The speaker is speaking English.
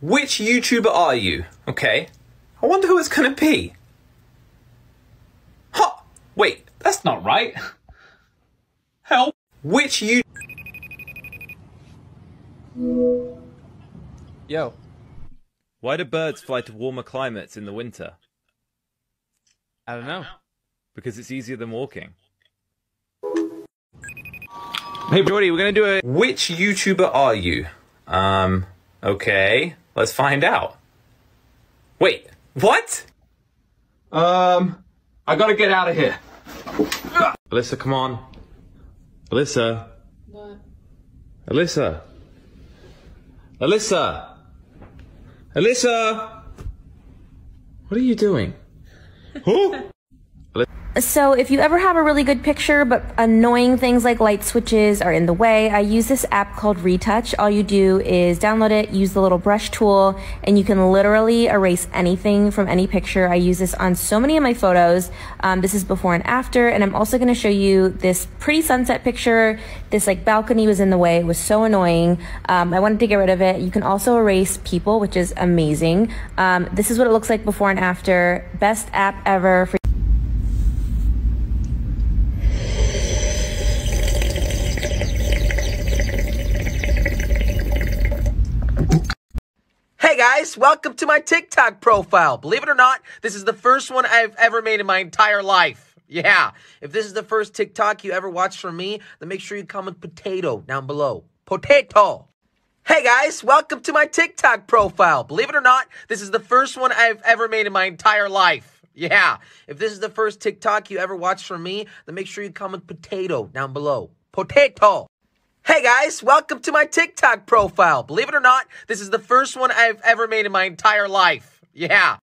Which YouTuber are you? Okay. I wonder who it's gonna be. Huh. Wait, that's not right. Help. Which you Yo. Why do birds fly to warmer climates in the winter? I don't know. Because it's easier than walking. Hey, Jordy, we're gonna do a. Which YouTuber are you? Um, okay. Let's find out. Wait, what? Um, I gotta get out of here. Alyssa, come on. Alyssa. What? Alyssa. Alyssa. Alyssa. What are you doing? Huh? So if you ever have a really good picture, but annoying things like light switches are in the way, I use this app called Retouch. All you do is download it, use the little brush tool, and you can literally erase anything from any picture. I use this on so many of my photos. Um, this is before and after, and I'm also going to show you this pretty sunset picture. This like balcony was in the way. It was so annoying. Um, I wanted to get rid of it. You can also erase people, which is amazing. Um, this is what it looks like before and after. Best app ever for Hey guys, welcome to my TikTok profile. Believe it or not, this is the first one I've ever made in my entire life. Yeah, if this is the first TikTok you ever watched from me, then make sure you comment potato down below. Potato. Hey guys, welcome to my TikTok profile. Believe it or not, this is the first one I've ever made in my entire life. Yeah, if this is the first TikTok you ever watched from me, then make sure you comment potato down below. Potato. Hey guys, welcome to my TikTok profile. Believe it or not, this is the first one I've ever made in my entire life. Yeah.